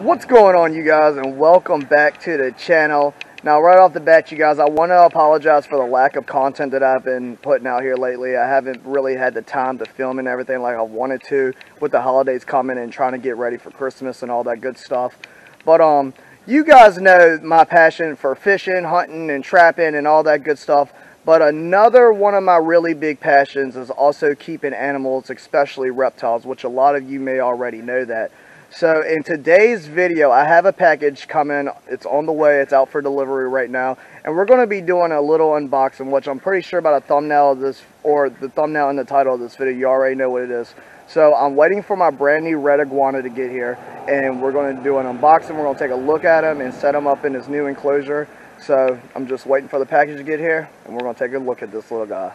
What's going on you guys and welcome back to the channel. Now right off the bat you guys, I want to apologize for the lack of content that I've been putting out here lately. I haven't really had the time to film and everything like I wanted to with the holidays coming and trying to get ready for Christmas and all that good stuff. But um, you guys know my passion for fishing, hunting, and trapping and all that good stuff. But another one of my really big passions is also keeping animals, especially reptiles, which a lot of you may already know that. So in today's video, I have a package coming. It's on the way. It's out for delivery right now. And we're going to be doing a little unboxing, which I'm pretty sure about the thumbnail of this, or the thumbnail and the title of this video, you already know what it is. So I'm waiting for my brand new red iguana to get here. And we're going to do an unboxing. We're going to take a look at him and set him up in his new enclosure. So I'm just waiting for the package to get here. And we're going to take a look at this little guy.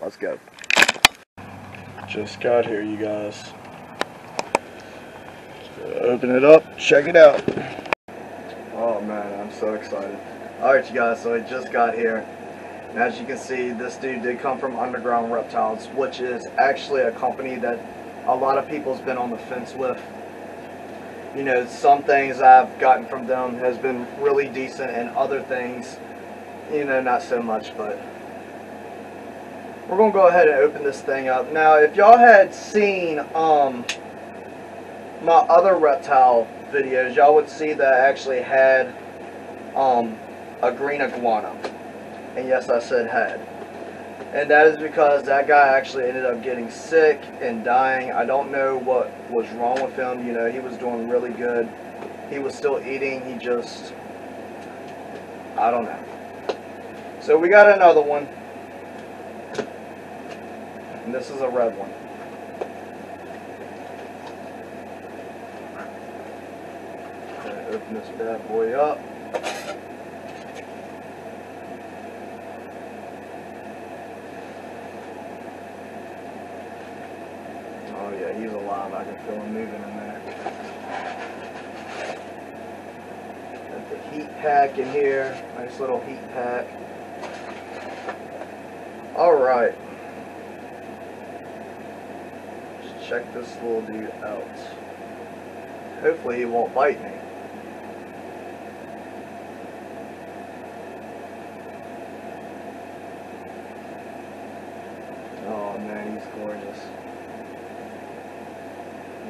Let's go. Just got here, you guys. Open it up, check it out. Oh man, I'm so excited. Alright you guys, so I just got here. And as you can see, this dude did come from Underground Reptiles, which is actually a company that a lot of people's been on the fence with. You know, some things I've gotten from them has been really decent and other things, you know, not so much, but we're to go ahead and open this thing up. Now, if y'all had seen, um, my other reptile videos, y'all would see that I actually had um, a green iguana. And yes, I said had. And that is because that guy actually ended up getting sick and dying. I don't know what was wrong with him. You know, he was doing really good. He was still eating. He just, I don't know. So we got another one. And this is a red one. This bad boy up. Oh yeah, he's alive. I can feel him moving in there. Got the heat pack in here. Nice little heat pack. Alright. Let's check this little dude out. Hopefully he won't bite me.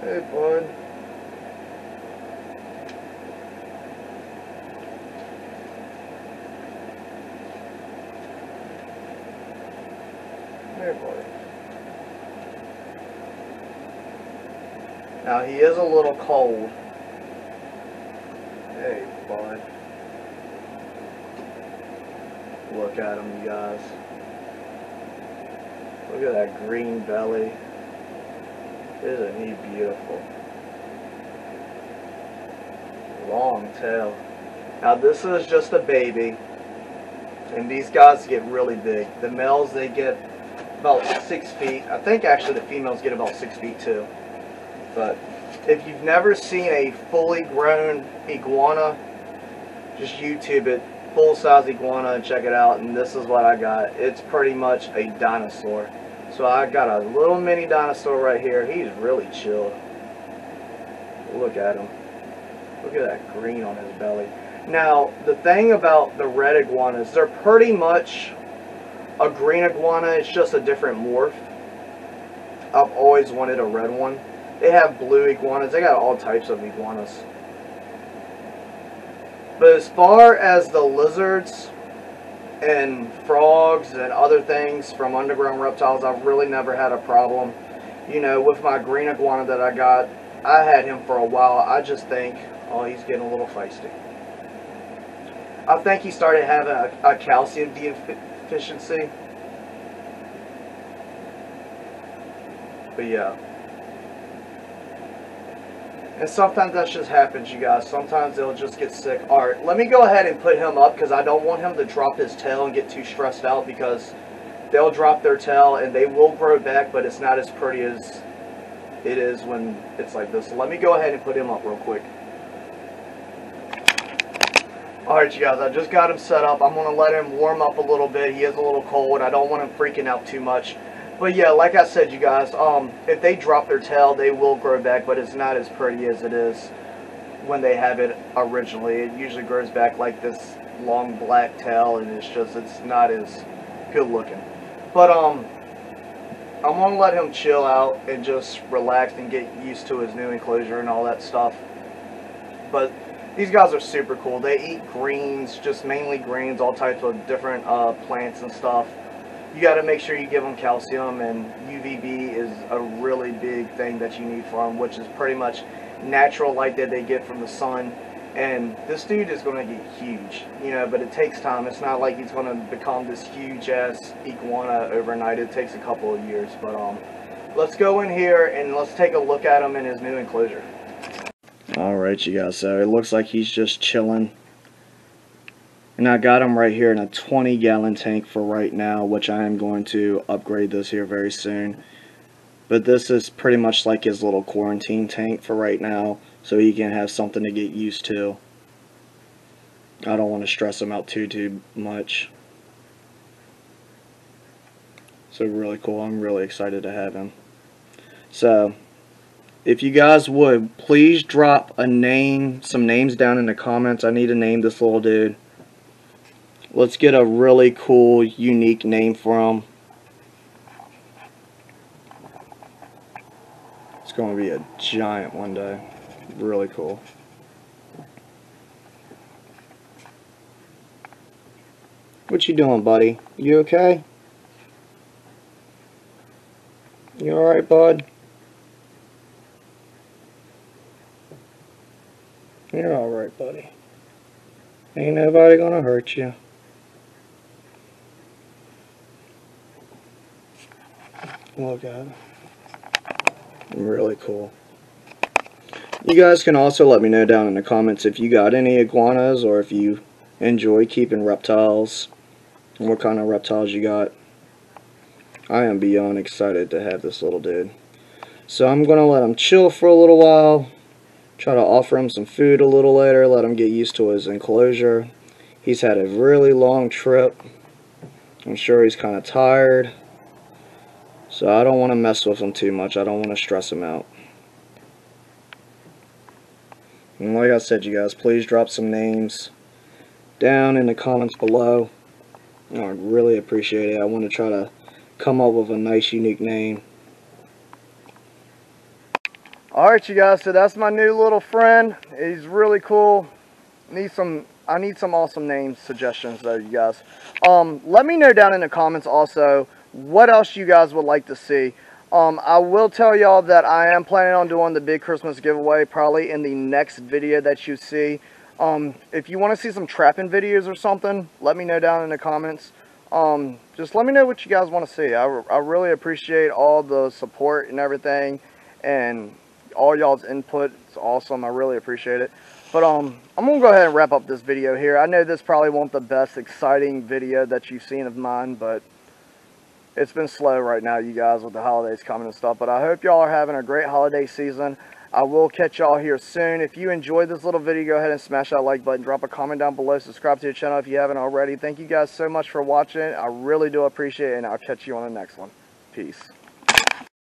Hey, bud. Hey, buddy. Now, he is a little cold. Hey, bud. Look at him, you guys. Look at that green belly. Isn't he beautiful? Long tail. Now this is just a baby. And these guys get really big. The males, they get about six feet. I think actually the females get about six feet too. But if you've never seen a fully grown iguana, just YouTube it, full size iguana and check it out. And this is what I got. It's pretty much a dinosaur. So I got a little mini dinosaur right here. He's really chill. Look at him. Look at that green on his belly. Now, the thing about the red iguanas, they're pretty much a green iguana. It's just a different morph. I've always wanted a red one. They have blue iguanas. They got all types of iguanas. But as far as the lizards, and frogs and other things from underground reptiles, I've really never had a problem. You know, with my green iguana that I got, I had him for a while. I just think, oh, he's getting a little feisty. I think he started having a, a calcium deficiency. But yeah. And sometimes that just happens, you guys. Sometimes they'll just get sick. Alright, let me go ahead and put him up because I don't want him to drop his tail and get too stressed out because they'll drop their tail and they will grow back, but it's not as pretty as it is when it's like this. So let me go ahead and put him up real quick. Alright, you guys, I just got him set up. I'm going to let him warm up a little bit. He is a little cold. I don't want him freaking out too much. But yeah, like I said, you guys, um, if they drop their tail, they will grow back, but it's not as pretty as it is when they have it originally. It usually grows back like this long black tail and it's just, it's not as good looking. But, um, I'm going to let him chill out and just relax and get used to his new enclosure and all that stuff. But these guys are super cool. They eat greens, just mainly greens, all types of different uh, plants and stuff. You got to make sure you give them calcium and UVB is a really big thing that you need for them, which is pretty much natural light that they get from the sun. And this dude is going to get huge, you know, but it takes time. It's not like he's going to become this huge ass iguana overnight. It takes a couple of years. But um, let's go in here and let's take a look at him in his new enclosure. Alright, you guys, so it looks like he's just chilling. And I got him right here in a 20 gallon tank for right now, which I am going to upgrade this here very soon. But this is pretty much like his little quarantine tank for right now so he can have something to get used to. I don't want to stress him out too too much. So really cool. I'm really excited to have him. So if you guys would please drop a name, some names down in the comments. I need to name this little dude. Let's get a really cool, unique name for him. It's going to be a giant one day really cool. What you doing, buddy? You okay? You alright, bud? You're alright, buddy. Ain't nobody gonna hurt you. Oh, Look at. Really cool. You guys can also let me know down in the comments if you got any iguanas or if you enjoy keeping reptiles what kind of reptiles you got. I am beyond excited to have this little dude. So I'm going to let him chill for a little while. Try to offer him some food a little later. Let him get used to his enclosure. He's had a really long trip. I'm sure he's kind of tired. So I don't want to mess with him too much. I don't want to stress him out. And like I said, you guys, please drop some names down in the comments below. I really appreciate it. I want to try to come up with a nice, unique name. Alright, you guys, so that's my new little friend. He's really cool. Need some, I need some awesome name suggestions, though, you guys. Um, let me know down in the comments also what else you guys would like to see. Um, I will tell y'all that I am planning on doing the big Christmas giveaway probably in the next video that you see. Um, if you want to see some trapping videos or something, let me know down in the comments. Um, just let me know what you guys want to see. I, I really appreciate all the support and everything and all y'all's input. It's awesome. I really appreciate it. But um, I'm going to go ahead and wrap up this video here. I know this probably won't the best exciting video that you've seen of mine, but it's been slow right now, you guys, with the holidays coming and stuff. But I hope y'all are having a great holiday season. I will catch y'all here soon. If you enjoyed this little video, go ahead and smash that like button. Drop a comment down below. Subscribe to the channel if you haven't already. Thank you guys so much for watching. I really do appreciate it, and I'll catch you on the next one. Peace.